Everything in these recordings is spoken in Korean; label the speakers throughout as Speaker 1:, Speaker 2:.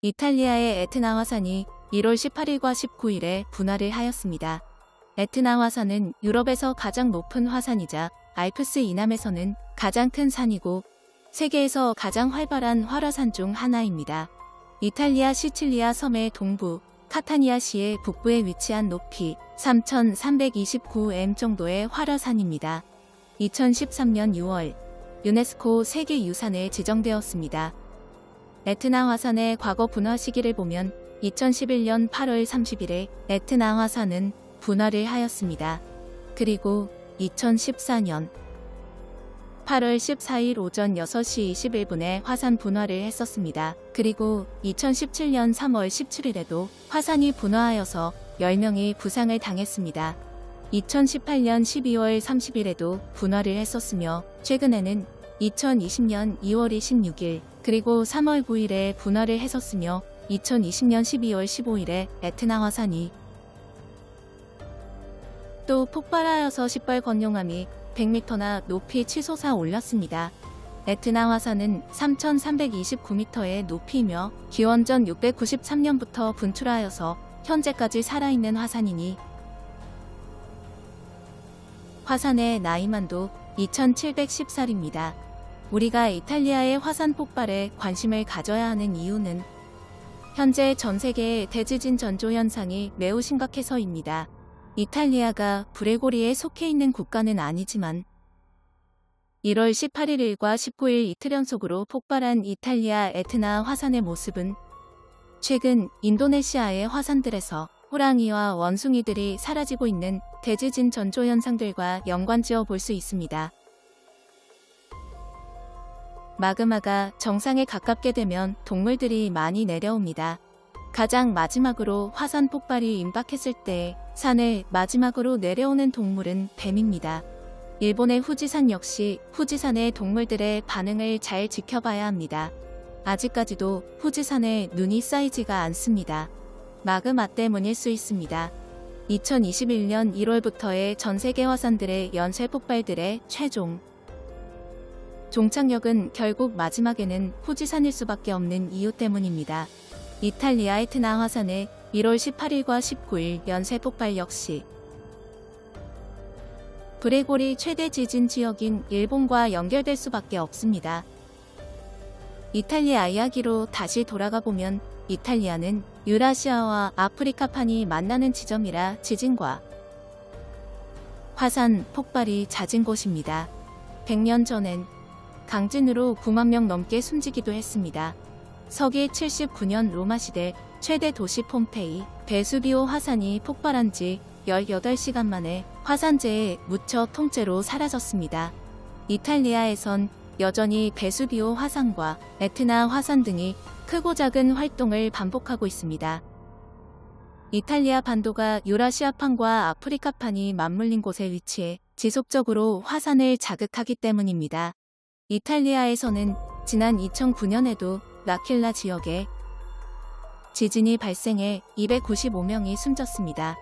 Speaker 1: 이탈리아의 에트나 화산이 1월 18일과 19일에 분화를 하였습니다. 에트나 화산은 유럽에서 가장 높은 화산이자 알프스 이남에서는 가장 큰 산이고 세계에서 가장 활발한 활화산 중 하나입니다. 이탈리아 시칠리아 섬의 동부, 카타니아시의 북부에 위치한 높이 3,329m 정도의 활화산입니다. 2013년 6월 유네스코 세계유산에 지정되었습니다. 에트나 화산의 과거 분화 시기를 보면 2011년 8월 30일에 에트나 화산은 분화를 하였습니다. 그리고 2014년 8월 14일 오전 6시 21분에 화산 분화를 했었습니다. 그리고 2017년 3월 17일에도 화산이 분화하여서 10명이 부상을 당했습니다. 2018년 12월 30일에도 분화를 했었으며 최근에는 2020년 2월 26일 그리고 3월 9일에 분화를 했었으며 2020년 12월 15일에 에트나 화산이 또 폭발하여서 시뻘 건용함이 100m나 높이 치솟아 올랐습니다. 에트나 화산은 3,329m의 높이며 기원전 693년부터 분출하여서 현재까지 살아있는 화산이니 화산의 나이만도 2710살입니다. 우리가 이탈리아의 화산 폭발에 관심을 가져야 하는 이유는 현재 전 세계의 대지진 전조 현상이 매우 심각해서입니다. 이탈리아가 브레고리에 속해 있는 국가는 아니지만 1월 18일과 19일 이틀 연속으로 폭발한 이탈리아 에트나 화산의 모습은 최근 인도네시아의 화산들에서 호랑이와 원숭이들이 사라지고 있는 대지진 전조 현상들과 연관지어 볼 수 있습니다. 마그마가 정상에 가깝게 되면 동물들이 많이 내려옵니다. 가장 마지막으로 화산 폭발이 임박했을 때 산을 마지막으로 내려오는 동물은 뱀입니다. 일본의 후지산 역시 후지산의 동물들의 반응을 잘 지켜봐야 합니다. 아직까지도 후지산에 눈이 쌓이지가 않습니다. 마그마 때문일 수 있습니다. 2021년 1월부터의 전 세계 화산들의 연쇄 폭발들의 최종 종착역은 결국 마지막에는 후지산일 수밖에 없는 이유 때문입니다. 이탈리아 에트나 화산의 1월 18일과 19일 연쇄 폭발 역시 브레고리 최대 지진 지역인 일본과 연결될 수밖에 없습니다. 이탈리아 이야기로 다시 돌아가 보면 이탈리아는 유라시아와 아프리카판이 만나는 지점이라 지진과 화산 폭발이 잦은 곳입니다. 100년 전엔 강진으로 9만 명 넘게 숨지기도 했습니다. 서기 79년 로마 시대 최대 도시 폼페이 베수비오 화산이 폭발한 지 18시간 만에 화산재에 묻혀 통째로 사라졌습니다. 이탈리아에선 여전히 베수비오 화산과 에트나 화산 등이 크고 작은 활동을 반복하고 있습니다. 이탈리아 반도가 유라시아판과 아프리카판이 맞물린 곳에 위치해 지속적으로 화산을 자극하기 때문입니다. 이탈리아에서는 지난 2009년에도 라킬라 지역에 지진이 발생해 295명이 숨졌습니다.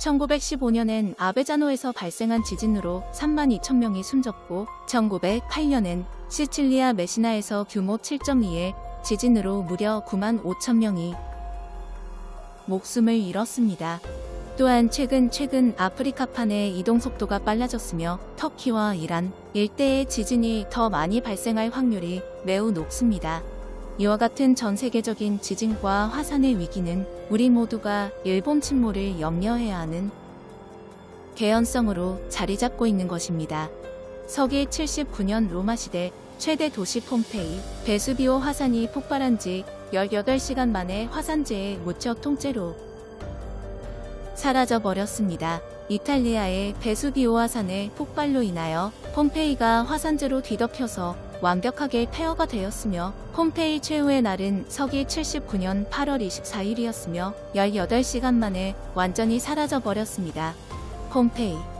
Speaker 1: 1915년엔 아베자노에서 발생한 지진으로 3만 2천 명이 숨졌고 1908년엔 시칠리아 메시나에서 규모 7.2의 지진으로 무려 9만 5천 명이 목숨을 잃었습니다. 또한 최근 최근 아프리카판의 이동 속도가 빨라졌으며 터키와 이란 일대의 지진이 더 많이 발생할 확률이 매우 높습니다. 이와 같은 전 세계적인 지진과 화산의 위기는 우리 모두가 일본 침몰을 염려해야 하는 개연성으로 자리 잡고 있는 것입니다. 서기 79년 로마 시대 최대 도시 폼페이 베수비오 화산이 폭발한 지 18시간 만에 화산재에 묻혀 통째로 사라져 버렸습니다. 이탈리아의 베수비오 화산의 폭발로 인하여 폼페이가 화산재로 뒤덮여서 완벽하게 폐허가 되었으며 폼페이 최후의 날은 서기 79년 8월 24일이었으며 18시간 만에 완전히 사라져 버렸습니다. 폼페이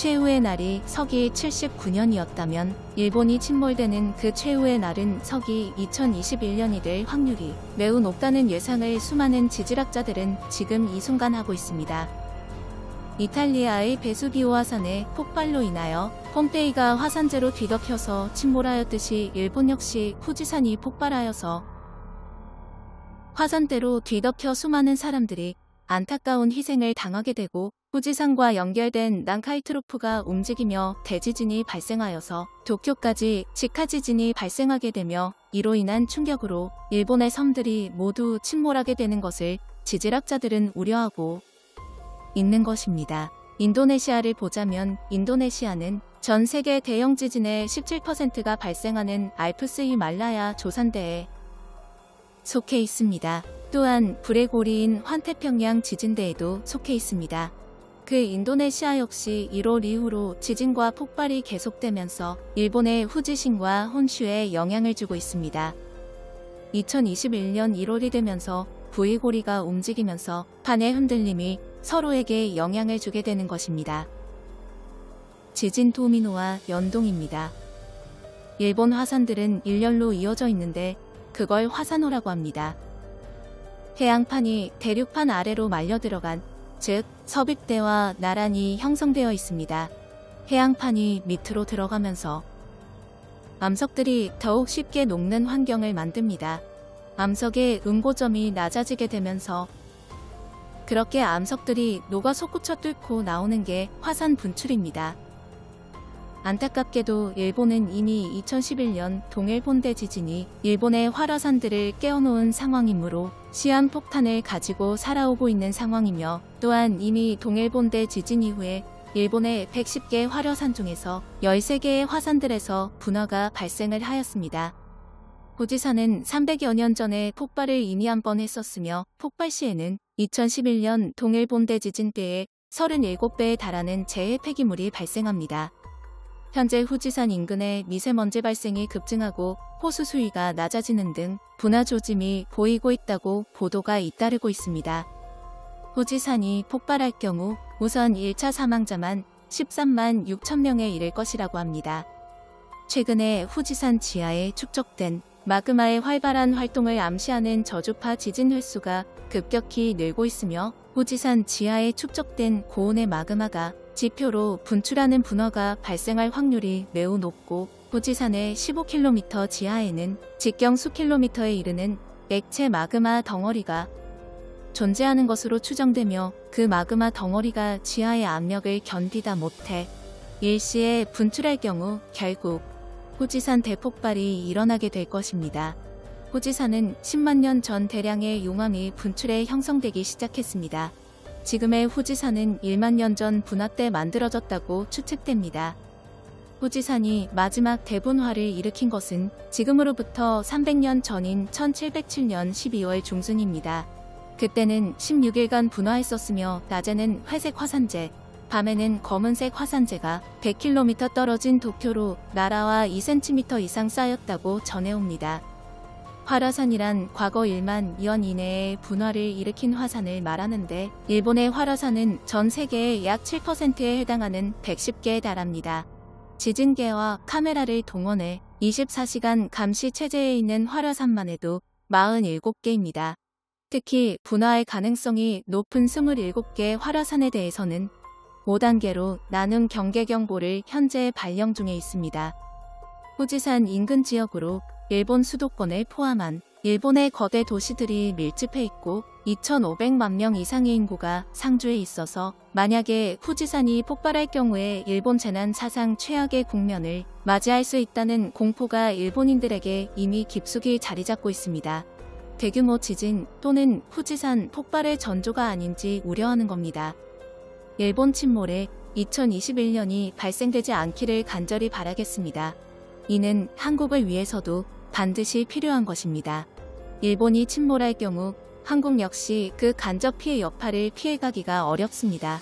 Speaker 1: 최후의 날이 서기 79년이었다면 일본이 침몰되는 그 최후의 날은 서기 2021년이 될 확률이 매우 높다는 예상을 수많은 지질학자들은 지금 이 순간 하고 있습니다. 이탈리아의 베수비오 화산의 폭발로 인하여 폼페이가 화산재로 뒤덮여서 침몰하였듯이 일본 역시 후지산이 폭발하여서 화산대로 뒤덮여 수많은 사람들이 안타까운 희생을 당하게 되고 후지산과 연결된 난카이트로프가 움직이며 대지진이 발생하여서 도쿄까지 직하지진이 발생하게 되며 이로 인한 충격으로 일본의 섬들이 모두 침몰하게 되는 것을 지질학자들은 우려하고 있는 것입니다. 인도네시아를 보자면 인도네시아는 전 세계 대형 지진의 17%가 발생하는 알프스 히말라야 조산대에 속해 있습니다. 또한 불의 고리인 환태평양 지진대에도 속해 있습니다. 그 인도네시아 역시 1월 이후로 지진과 폭발이 계속되면서 일본의 후지신과 혼슈에 영향을 주고 있습니다. 2021년 1월이 되면서 부의고리가 움직이면서 판의 흔들림이 서로에게 영향을 주게 되는 것입니다. 지진 도미노와 연동입니다. 일본 화산들은 일렬로 이어져 있는데 그걸 화산호라고 합니다. 해양판이 대륙판 아래로 말려 들어간 즉 섭입대와 나란히 형성되어 있습니다. 해양판이 밑으로 들어가면서 암석들이 더욱 쉽게 녹는 환경을 만듭니다. 암석의 응고점이 낮아지게 되면서 그렇게 암석들이 녹아 솟구쳐 뚫고 나오는 게 화산 분출입니다. 안타깝게도 일본은 이미 2011년 동일본대 지진이 일본의 활화산들을 깨어놓은 상황이므로 시한 폭탄을 가지고 살아오고 있는 상황이며 또한 이미 동일본대 지진 이후에 일본의 110개 활화산 중에서 13개의 화산들에서 분화가 발생을 하였습니다. 고지산은 300여 년 전에 폭발을 이미 한 번 했었으며 폭발 시에는 2011년 동일본대 지진 때에 37배에 달하는 재해 폐기물이 발생합니다. 현재 후지산 인근에 미세먼지 발생이 급증하고 호수 수위가 낮아지는 등 분화 조짐이 보이고 있다고 보도가 잇따르고 있습니다. 후지산이 폭발할 경우 우선 1차 사망자만 13만 6천 명에 이를 것이라고 합니다. 최근에 후지산 지하에 축적된 마그마의 활발한 활동을 암시하는 저주파 지진 횟수가 급격히 늘고 있으며 후지산 지하에 축적된 고온의 마그마가 지표로 분출하는 분화가 발생할 확률이 매우 높고 후지산의 15km 지하에는 직경 수킬로미터에 이르는 액체 마그마 덩어리가 존재하는 것으로 추정되며 그 마그마 덩어리가 지하의 압력을 견디다 못해 일시에 분출할 경우 결국 후지산 대폭발이 일어나게 될 것입니다. 후지산은 10만 년 전 대량의 용암이 분출해 형성되기 시작했습니다. 지금의 후지산은 1만 년 전 분화 때 만들어졌다고 추측됩니다. 후지산이 마지막 대분화를 일으킨 것은 지금으로부터 300년 전인 1707년 12월 중순입니다. 그때는 16일간 분화했었으며 낮에는 회색 화산재, 밤에는 검은색 화산재가 100km 떨어진 도쿄로 나라와 2cm 이상 쌓였다고 전해옵니다. 활화산이란 과거 1만 년 이내에 분화를 일으킨 화산을 말하는데 일본의 활화산은 전 세계의 약 7%에 해당하는 110개에 달합니다. 지진계와 카메라를 동원해 24시간 감시 체제에 있는 활화산만 해도 47개입니다. 특히 분화의 가능성이 높은 27개 활화산에 대해서는 5단계로 나눈 경계 경보를 현재 발령 중에 있습니다. 후지산 인근 지역으로 일본 수도권을 포함한 일본의 거대 도시들이 밀집해 있고 2,500만 명 이상의 인구가 상주에 있어서 만약에 후지산이 폭발할 경우에 일본 재난 사상 최악의 국면을 맞이할 수 있다는 공포가 일본인들에게 이미 깊숙이 자리 잡고 있습니다. 대규모 지진 또는 후지산 폭발의 전조가 아닌지 우려하는 겁니다. 일본 침몰에 2021년이 발생되지 않기를 간절히 바라겠습니다. 이는 한국을 위해서도 반드시 필요한 것입니다. 일본이 침몰할 경우 한국 역시 그 간접 피해 여파를 피해가기가 어렵습니다.